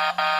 Uh-uh.